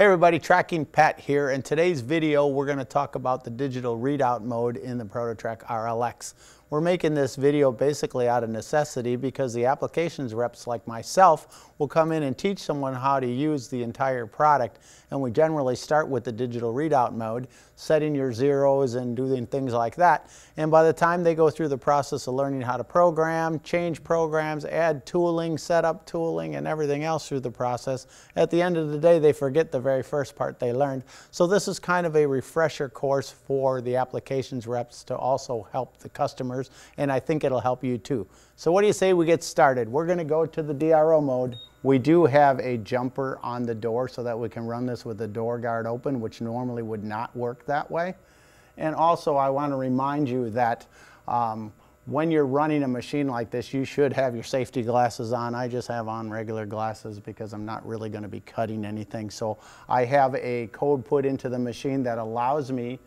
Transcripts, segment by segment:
Hey everybody, TRAKing Pat here. In today's video, we're going to talk about the digital readout mode in the ProtoTRAK RLX. We're making this video basically out of necessity because the applications reps like myself will come in and teach someone how to use the entire product and we generally start with the digital readout mode, setting your zeros and doing things like that. And by the time they go through the process of learning how to program, change programs, add tooling, set up tooling and everything else through the process, at the end of the day they forget the very first part they learned. So this is kind of a refresher course for the applications reps to also help the customers customers, and I think it'll help you too. So what do you say we get started? We're going to go to the DRO mode. We do have a jumper on the door so that we can run this with the door guard open, which normally would not work that way. And also I want to remind you that um, when you're running a machine like this, you should have your safety glasses on. I just have on regular glasses because I'm not really going to be cutting anything. So I have a code put into the machine that allows me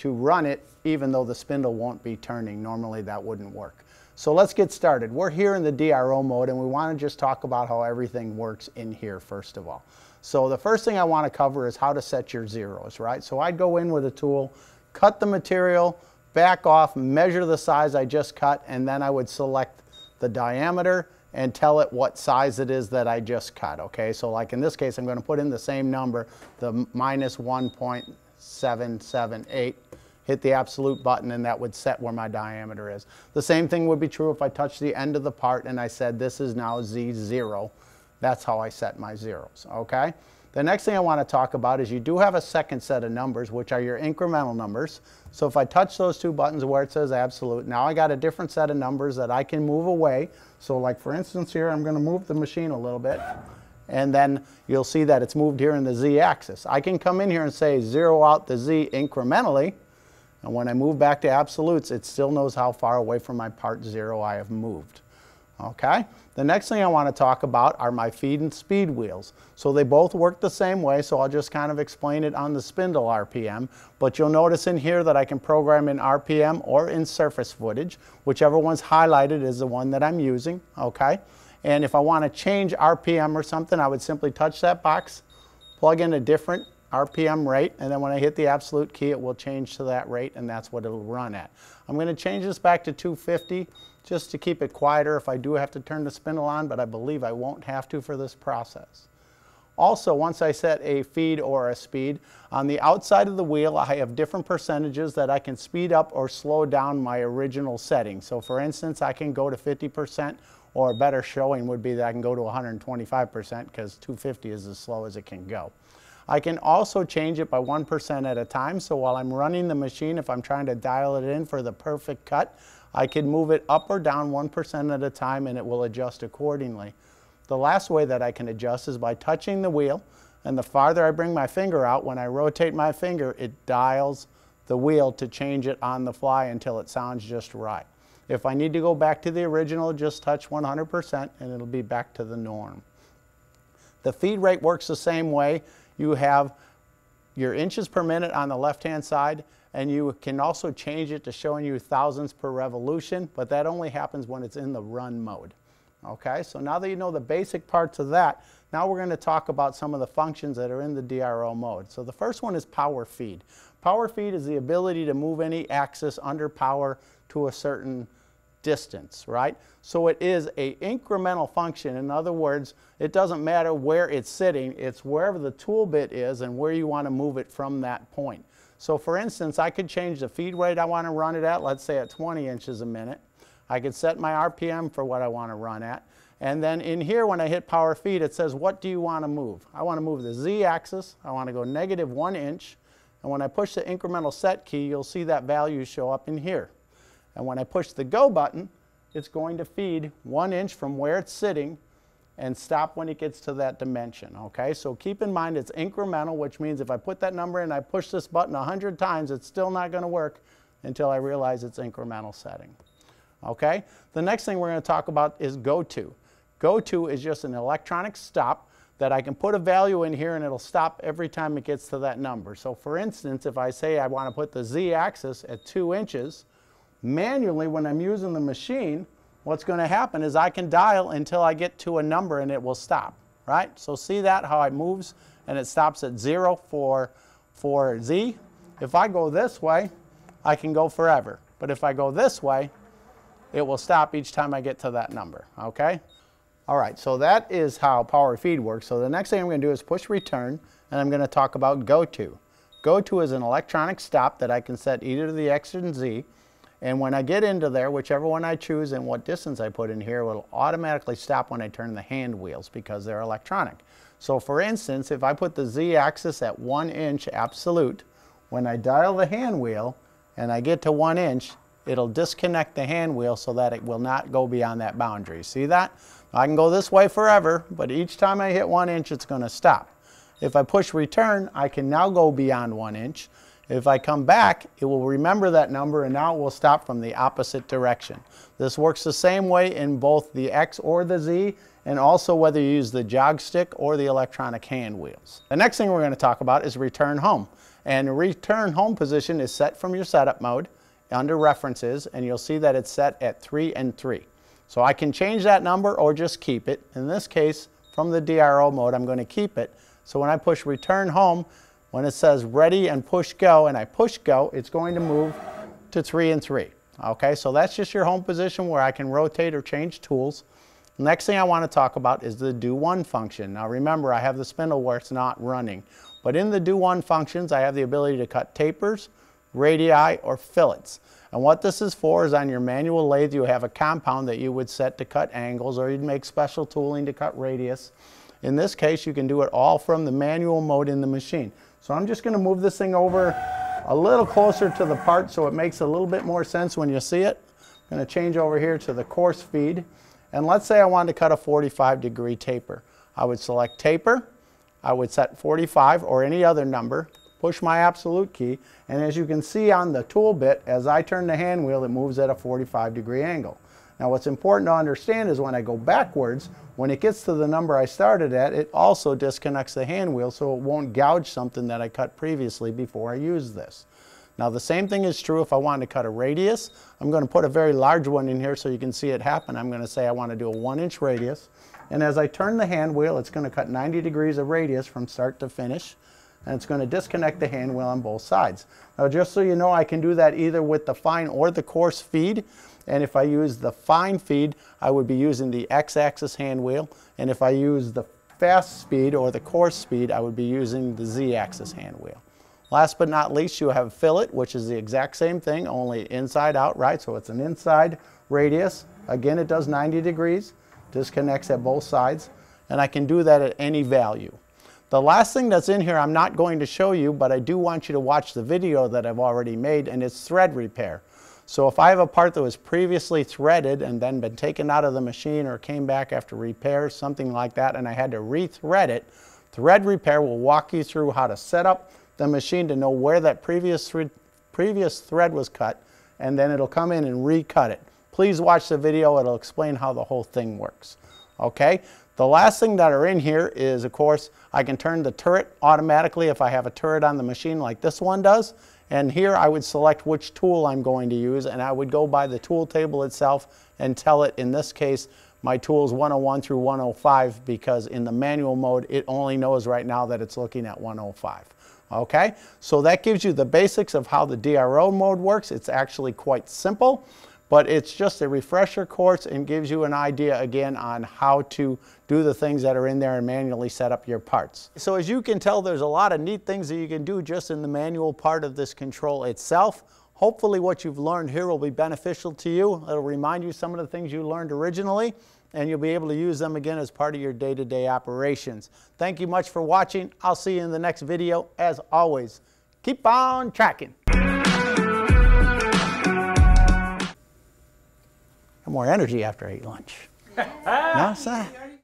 to run it even though the spindle won't be turning. Normally that wouldn't work. So let's get started. We're here in the DRO mode and we want to just talk about how everything works in here first of all. So the first thing I want to cover is how to set your zeros, right? So I'd go in with a tool, cut the material, back off, measure the size I just cut, and then I would select the diameter and tell it what size it is that I just cut, okay? So like in this case, I'm going to put in the same number, the minus 1.778 hit the absolute button and that would set where my diameter is. The same thing would be true if I touched the end of the part and I said this is now Z0. That's how I set my zeros, okay? The next thing I want to talk about is you do have a second set of numbers, which are your incremental numbers. So if I touch those two buttons where it says absolute, now I got a different set of numbers that I can move away. So like for instance here, I'm going to move the machine a little bit. And then you'll see that it's moved here in the z-axis. I can come in here and say zero out the z incrementally. And when I move back to absolutes, it still knows how far away from my part zero I have moved. Okay? The next thing I want to talk about are my feed and speed wheels. So they both work the same way, so I'll just kind of explain it on the spindle RPM. But you'll notice in here that I can program in RPM or in surface footage. Whichever one's highlighted is the one that I'm using. Okay? And if I want to change RPM or something, I would simply touch that box, plug in a different RPM rate, and then when I hit the absolute key, it will change to that rate, and that's what it'll run at. I'm going to change this back to 250 just to keep it quieter if I do have to turn the spindle on, but I believe I won't have to for this process. Also, once I set a feed or a speed, on the outside of the wheel, I have different percentages that I can speed up or slow down my original setting. So for instance, I can go to 50% or a better showing would be that I can go to 125% because 250 is as slow as it can go. I can also change it by 1% at a time. So while I'm running the machine, if I'm trying to dial it in for the perfect cut, I can move it up or down 1% at a time and it will adjust accordingly. The last way that I can adjust is by touching the wheel and the farther I bring my finger out, when I rotate my finger, it dials the wheel to change it on the fly until it sounds just right. If I need to go back to the original, just touch 100% and it'll be back to the norm. The feed rate works the same way you have your inches per minute on the left-hand side, and you can also change it to showing you thousands per revolution, but that only happens when it's in the run mode. Okay, so now that you know the basic parts of that, now we're going to talk about some of the functions that are in the DRO mode. So the first one is power feed. Power feed is the ability to move any axis under power to a certain distance, right? So it is a incremental function. In other words, it doesn't matter where it's sitting, it's wherever the tool bit is and where you want to move it from that point. So for instance, I could change the feed rate I want to run it at, let's say at 20 inches a minute. I could set my RPM for what I want to run at. And then in here, when I hit power feed, it says, what do you want to move? I want to move the z-axis. I want to go negative one inch. And when I push the incremental set key, you'll see that value show up in here. And when I push the go button, it's going to feed one inch from where it's sitting and stop when it gets to that dimension, okay? So keep in mind it's incremental, which means if I put that number in, I push this button 100 times, it's still not gonna work until I realize it's incremental setting, okay? The next thing we're gonna talk about is go to. Go to is just an electronic stop that I can put a value in here and it'll stop every time it gets to that number. So for instance, if I say I wanna put the z-axis at two inches, Manually, when I'm using the machine, what's going to happen is I can dial until I get to a number and it will stop, right? So see that, how it moves and it stops at zero for, for Z. If I go this way, I can go forever. But if I go this way, it will stop each time I get to that number, okay? All right, so that is how power feed works. So the next thing I'm going to do is push return, and I'm going to talk about go to. Go to is an electronic stop that I can set either to the X and Z, and when I get into there, whichever one I choose and what distance I put in here will automatically stop when I turn the hand wheels because they're electronic. So for instance, if I put the Z axis at one inch absolute, when I dial the hand wheel and I get to one inch, it'll disconnect the hand wheel so that it will not go beyond that boundary. See that? I can go this way forever, but each time I hit one inch, it's going to stop. If I push return, I can now go beyond one inch. If I come back, it will remember that number and now it will stop from the opposite direction. This works the same way in both the X or the Z and also whether you use the jog stick or the electronic hand wheels. The next thing we're going to talk about is return home. And return home position is set from your setup mode under references and you'll see that it's set at 3 and 3. So I can change that number or just keep it. In this case, from the DRO mode, I'm going to keep it. So when I push return home, when it says ready and push go, and I push go, it's going to move to 3 and 3. Okay, so that's just your home position where I can rotate or change tools. Next thing I want to talk about is the do one function. Now remember, I have the spindle where it's not running. But in the do one functions, I have the ability to cut tapers, radii, or fillets. And what this is for is on your manual lathe, you have a compound that you would set to cut angles or you'd make special tooling to cut radius. In this case, you can do it all from the manual mode in the machine. So I'm just going to move this thing over a little closer to the part so it makes a little bit more sense when you see it. I'm going to change over here to the coarse feed. And let's say I wanted to cut a 45 degree taper. I would select taper. I would set 45 or any other number push my absolute key, and as you can see on the tool bit, as I turn the hand wheel, it moves at a 45 degree angle. Now what's important to understand is when I go backwards, when it gets to the number I started at, it also disconnects the hand wheel so it won't gouge something that I cut previously before I use this. Now the same thing is true if I want to cut a radius. I'm going to put a very large one in here so you can see it happen. I'm going to say I want to do a one inch radius. And as I turn the hand wheel, it's going to cut 90 degrees of radius from start to finish and it's going to disconnect the hand wheel on both sides. Now just so you know I can do that either with the fine or the coarse feed and if I use the fine feed I would be using the x-axis hand wheel and if I use the fast speed or the coarse speed I would be using the z-axis hand wheel. Last but not least you have fillet which is the exact same thing only inside out right so it's an inside radius again it does 90 degrees disconnects at both sides and I can do that at any value. The last thing that's in here I'm not going to show you, but I do want you to watch the video that I've already made, and it's thread repair. So if I have a part that was previously threaded and then been taken out of the machine or came back after repair, something like that, and I had to rethread it, thread repair will walk you through how to set up the machine to know where that previous, thread, previous thread was cut, and then it'll come in and recut it. Please watch the video, it'll explain how the whole thing works. Okay, the last thing that are in here is, of course, I can turn the turret automatically if I have a turret on the machine like this one does. And here I would select which tool I'm going to use and I would go by the tool table itself and tell it, in this case, my tools 101 through 105 because in the manual mode, it only knows right now that it's looking at 105. Okay, so that gives you the basics of how the DRO mode works. It's actually quite simple but it's just a refresher course and gives you an idea again on how to do the things that are in there and manually set up your parts. So as you can tell, there's a lot of neat things that you can do just in the manual part of this control itself. Hopefully what you've learned here will be beneficial to you. It'll remind you some of the things you learned originally and you'll be able to use them again as part of your day-to-day -day operations. Thank you much for watching. I'll see you in the next video. As always, keep on tracking. More energy after I eat lunch. no,